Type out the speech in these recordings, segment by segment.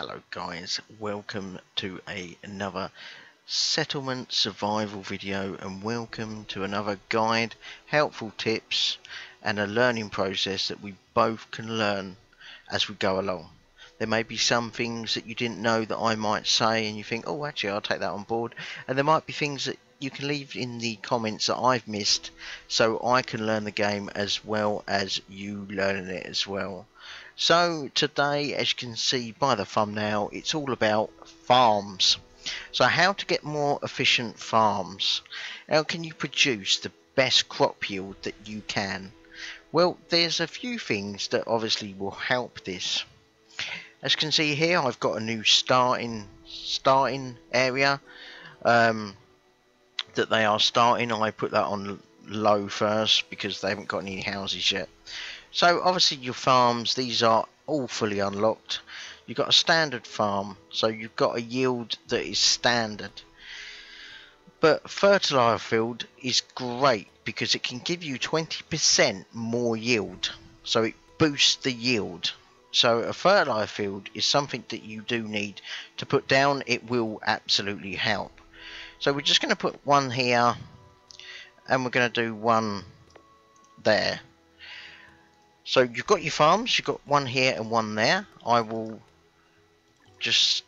Hello guys, welcome to a, another settlement survival video and welcome to another guide, helpful tips and a learning process that we both can learn as we go along. There may be some things that you didn't know that I might say and you think, oh actually I'll take that on board and there might be things that you can leave in the comments that I've missed so I can learn the game as well as you learning it as well. So today, as you can see by the thumbnail, it's all about farms. So how to get more efficient farms. How can you produce the best crop yield that you can? Well, there's a few things that obviously will help this. As you can see here, I've got a new starting starting area um, that they are starting. I put that on low first because they haven't got any houses yet. So obviously your farms, these are all fully unlocked. You've got a standard farm, so you've got a yield that is standard. But fertilizer field is great because it can give you 20% more yield. So it boosts the yield. So a fertilizer field is something that you do need to put down. It will absolutely help. So we're just going to put one here and we're going to do one there so you've got your farms, you've got one here and one there. I will just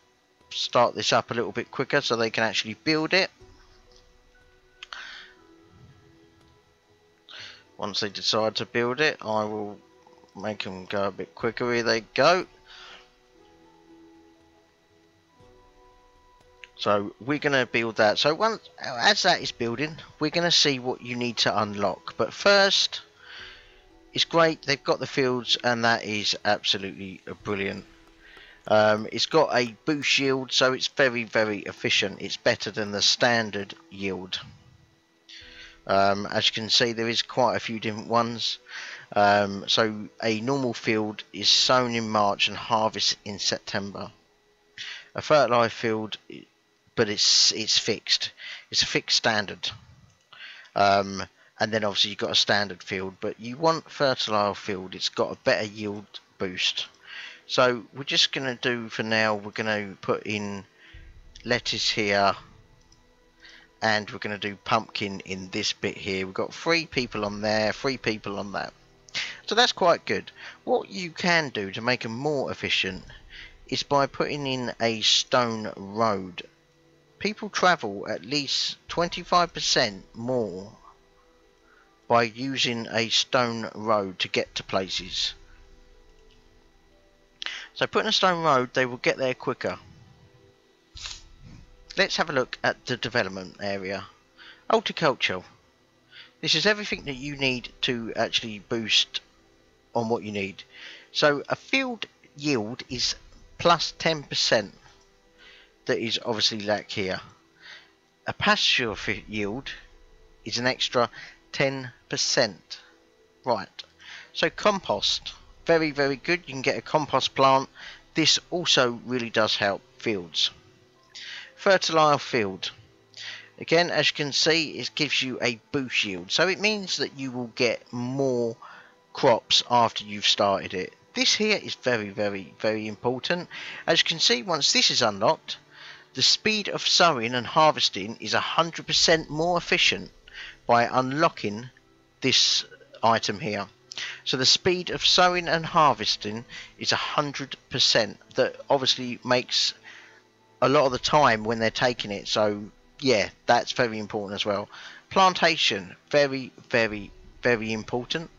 start this up a little bit quicker so they can actually build it. Once they decide to build it, I will make them go a bit quicker. Here they go. So we're going to build that. So once as that is building, we're going to see what you need to unlock. But first, it's great. They've got the fields, and that is absolutely brilliant. Um, it's got a boost yield, so it's very, very efficient. It's better than the standard yield. Um, as you can see, there is quite a few different ones. Um, so a normal field is sown in March and harvest in September. A fertilizer field, but it's it's fixed. It's a fixed standard. Um, and then obviously you've got a standard field but you want fertilizer field it's got a better yield boost. So we're just going to do for now we're going to put in lettuce here and we're going to do pumpkin in this bit here. We've got three people on there three people on that. So that's quite good. What you can do to make them more efficient is by putting in a stone road. People travel at least 25% more by using a stone road to get to places. So putting a stone road, they will get there quicker. Let's have a look at the development area. Horticulture. This is everything that you need to actually boost on what you need. So a field yield is plus 10%. That is obviously lack here. A pasture yield is an extra 10%. Right, so compost, very, very good. You can get a compost plant. This also really does help fields. Fertilizer field. Again, as you can see, it gives you a boost yield. So it means that you will get more crops after you've started it. This here is very, very, very important. As you can see, once this is unlocked, the speed of sowing and harvesting is 100% more efficient by unlocking this item here. So the speed of sowing and harvesting is 100%. That obviously makes a lot of the time when they're taking it. So yeah, that's very important as well. Plantation, very, very, very important.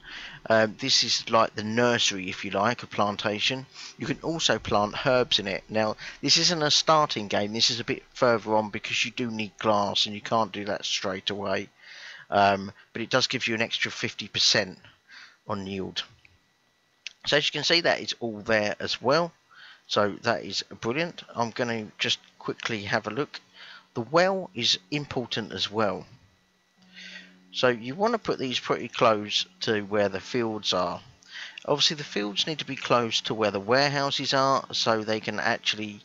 Um, this is like the nursery, if you like, a plantation. You can also plant herbs in it. Now, this isn't a starting game. This is a bit further on because you do need glass and you can't do that straight away um, but it does give you an extra 50% on yield. So as you can see that is all there as well. So that is brilliant. I'm going to just quickly have a look. The well is important as well. So you want to put these pretty close to where the fields are. Obviously the fields need to be close to where the warehouses are so they can actually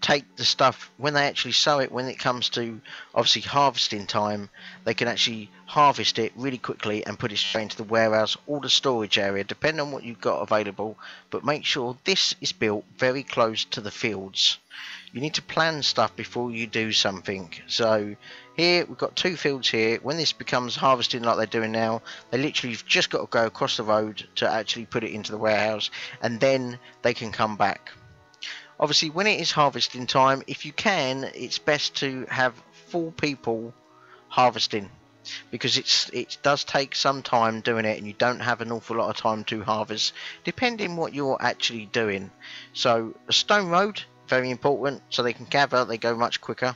take the stuff when they actually sow it when it comes to obviously harvesting time they can actually harvest it really quickly and put it straight into the warehouse or the storage area depending on what you've got available. But make sure this is built very close to the fields. You need to plan stuff before you do something. So here we've got two fields here. When this becomes harvesting like they're doing now they literally just got to go across the road to actually put it into the warehouse and then they can come back obviously when it is harvesting time if you can it's best to have four people harvesting because it's it does take some time doing it and you don't have an awful lot of time to harvest depending what you're actually doing. So a stone road very important. So they can gather they go much quicker.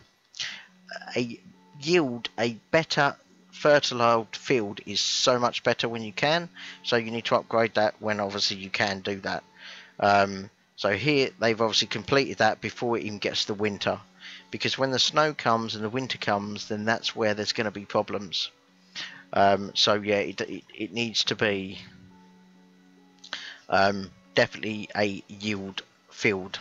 A yield a better fertilized field is so much better when you can. So you need to upgrade that when obviously you can do that. Um, so here they've obviously completed that before it even gets to the winter. Because when the snow comes and the winter comes, then that's where there's going to be problems. Um, so yeah, it, it, it, needs to be um, definitely a yield field.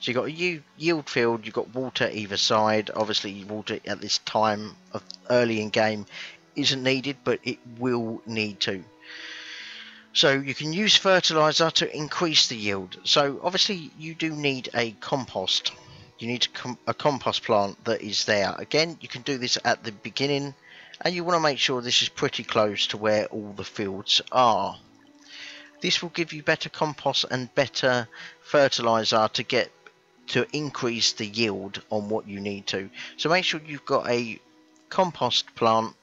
So you've got a yield field, you've got water either side. Obviously water at this time of early in game isn't needed, but it will need to. So you can use fertilizer to increase the yield. So obviously you do need a compost. You need a compost plant that is there. Again, you can do this at the beginning and you want to make sure this is pretty close to where all the fields are. This will give you better compost and better fertilizer to get to increase the yield on what you need to. So make sure you've got a compost plant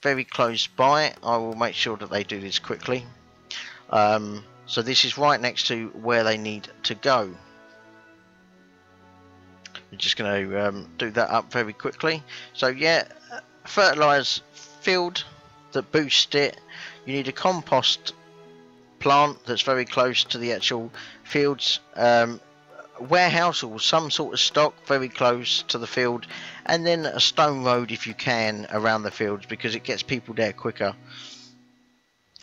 very close by. I will make sure that they do this quickly. Um, so this is right next to where they need to go. I'm just going to um, do that up very quickly. So yeah, fertilize field that boosts it. You need a compost plant that's very close to the actual fields. Um, warehouse or some sort of stock very close to the field and then a stone road if you can around the fields because it gets people there quicker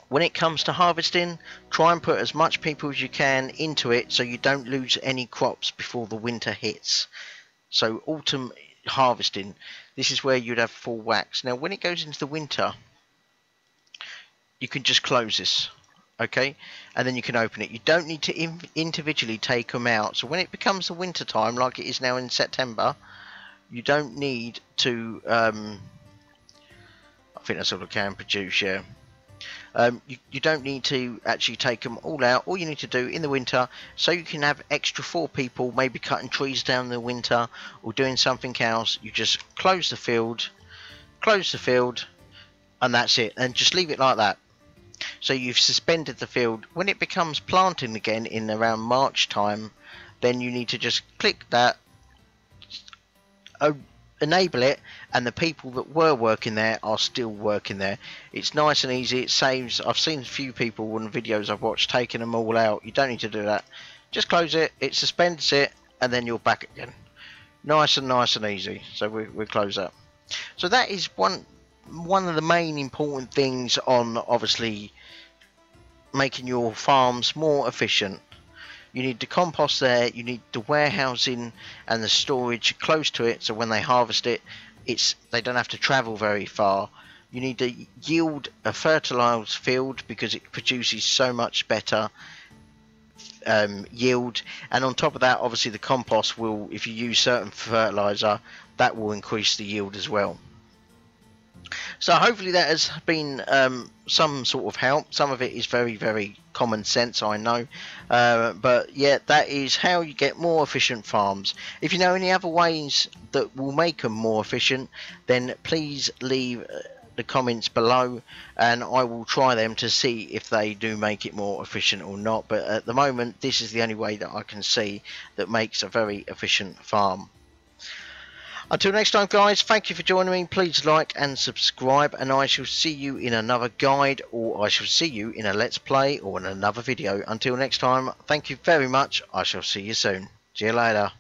when it comes to harvesting, try and put as much people as you can into it so you don't lose any crops before the winter hits. So autumn harvesting, this is where you'd have full wax. Now when it goes into the winter, you can just close this okay and then you can open it you don't need to individually take them out so when it becomes the winter time like it is now in September you don't need to um, I think that's all I can produce yeah um, you, you don't need to actually take them all out. All you need to do in the winter, so you can have extra four people, maybe cutting trees down in the winter or doing something else, you just close the field, close the field, and that's it. And just leave it like that. So you've suspended the field. When it becomes planting again in around March time, then you need to just click that, enable it and the people that were working there are still working there. It's nice and easy. It saves i've seen a few people in videos i've watched taking them all out. You don't need to do that. Just close it it suspends it and then you're back again. Nice and nice and easy. So we, we close that. So that is one one of the main important things on obviously making your farms more efficient you need the compost there you need the warehousing and the storage close to it so when they harvest it it's they don't have to travel very far. You need to yield a fertilized field because it produces so much better um, yield. And on top of that obviously the compost will if you use certain fertilizer that will increase the yield as well so hopefully that has been um, some sort of help. Some of it is very, very common sense, I know. Uh, but yeah, that is how you get more efficient farms. If you know any other ways that will make them more efficient, then please leave uh, the comments below and I will try them to see if they do make it more efficient or not. But at the moment, this is the only way that I can see that makes a very efficient farm. Until next time guys, thank you for joining me. Please like and subscribe and I shall see you in another guide or I shall see you in a let's play or in another video. Until next time, thank you very much. I shall see you soon. See you later.